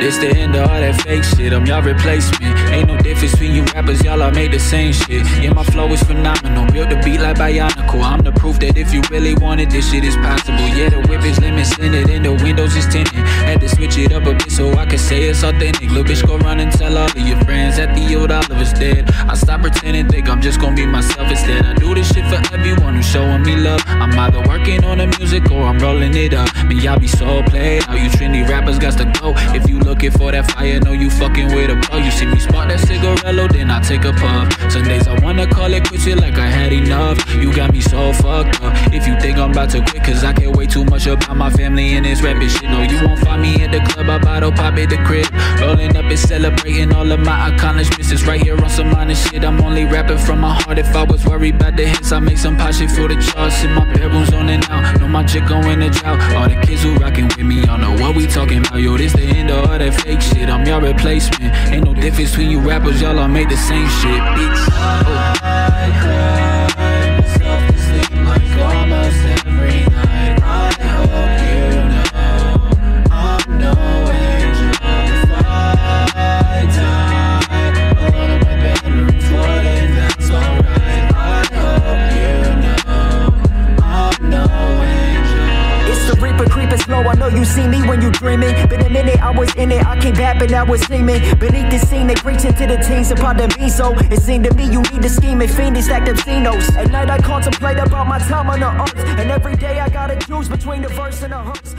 This the end of all that fake shit, I'm y'all replacement. Ain't no difference between you rappers, y'all all made the same shit. Yeah, my flow is phenomenal, built the beat like Bionicle. I'm the proof that if you really want it, this shit is possible. Yeah, the whip is limits in and the windows is tinted. Had to switch it up a bit so I can say it's authentic. Little bitch, go run and tell all of your friends that the old Oliver's dead. I stop pretending, think I'm just gonna be myself instead. I do this shit for everyone who's showing me love. I'm either working on the music or I'm rolling it up. Me, y'all be so played. All you trendy rappers got to go. If you looking for that fire, know you fucking with a pro. You see me spark that cigarello, then I take a puff. Some days I wanna call it quits, it like I had enough. You got me so fucked up. If you think I'm about to quit, cause I can't wait too much about my family and this rapping shit. No, you won't find me at the club, I bottle pop at the crib. Rolling up and celebrating all of my accomplishments. It's right here on some honest shit. I'm only rapping from my heart. If I was worried about the hits, I make some shit for the charts. In my bedroom's on and out. Know my chick going to drought. All the kids who rockin' with me, y'all know what we talking about. Yo, this the end of all that fake shit. I'm y'all replacement. Ain't no difference between you rappers, y'all all make the same shit, bitch. Oh. I know you see me when you dreaming. Been a minute, I was in it, I came back, and I was steaming. Beneath the scene, they preaching to the teens about the beat, so it seemed to me you need to scheme and fiend stack them C-notes. At night, I contemplate about my time on the earth, and every day I gotta choose between the verse and the hooks.